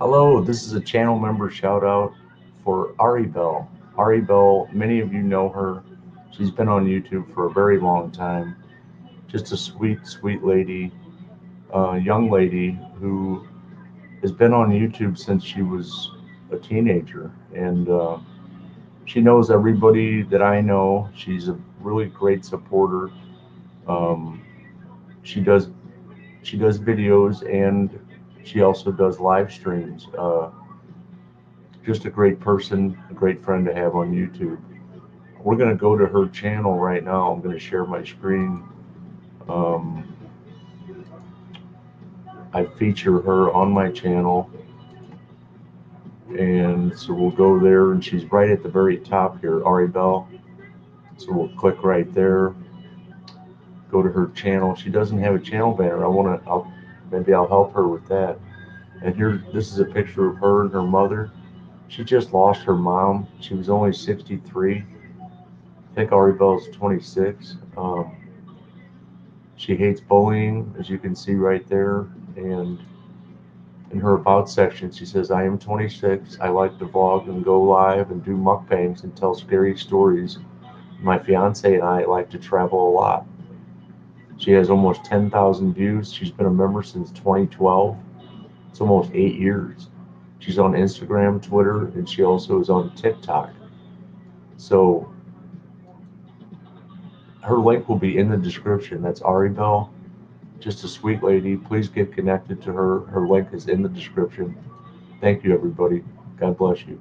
Hello, this is a channel member shout out for Arriebelle. Ari Bell, many of you know her. She's been on YouTube for a very long time. Just a sweet, sweet lady, young lady who has been on YouTube since she was a teenager. And uh, she knows everybody that I know. She's a really great supporter. Um, she does she does videos and she also does live streams. Uh, just a great person, a great friend to have on YouTube. We're going to go to her channel right now. I'm going to share my screen. Um, I feature her on my channel. And so we'll go there, and she's right at the very top here, Arriebelle. So we'll click right there, go to her channel. She doesn't have a channel banner. I want to, I'll, maybe I'll help her with that. And here, this is a picture of her and her mother. She just lost her mom. She was only 63. I think Arriebelle's 26. Um, she hates bullying, as you can see right there. And in her about section, she says, I am 26. I like to vlog and go live and do mukbangs and tell scary stories. My fiance and I like to travel a lot. She has almost 10,000 views. She's been a member since 2012. It's almost eight years. She's on Instagram, Twitter, and she also is on TikTok. So her link will be in the description. That's Arriebelle. Just a sweet lady. Please get connected to her. Her link is in the description. Thank you, everybody. God bless you.